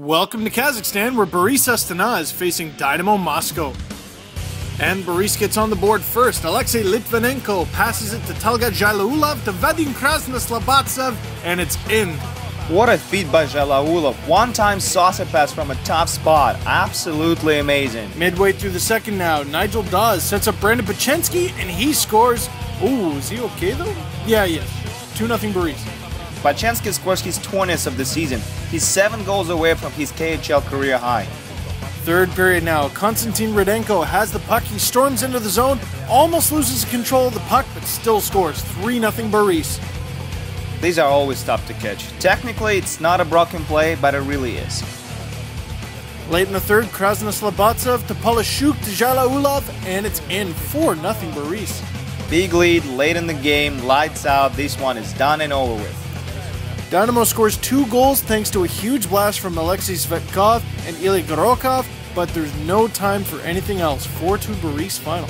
Welcome to Kazakhstan, where Barys Astana is facing Dynamo Moscow. And Barys gets on the board first. Alexei Litvinenko passes it to Talgat Zhailaulov to Vadim Krasnoslobodtsev, and it's in. What a feat by Zhailaulov. One-time saucer pass from a top spot. Absolutely amazing. Midway through the second now, Nigel Dawes sets up Brandon Bochenski, and he scores. Ooh, is he okay though? Yeah, he is. 2-0 Barys. Bochenski scores his 20th of the season. He's 7 goals away from his KHL career high. Third period now. Konstantin Rudenko has the puck. He storms into the zone, almost loses control of the puck, but still scores 3 0 Barys. These are always tough to catch. Technically, it's not a broken play, but it really is. Late in the third, Krasnoslobodtsev to Polishuk to Zhailaulov, and it's in 4 0 Barys. Big lead late in the game, lights out. This one is done and over with. Dynamo scores two goals thanks to a huge blast from Alexei Tsvetkov and Ilya Gorokhov, but there's no time for anything else. 4 2 Barys final.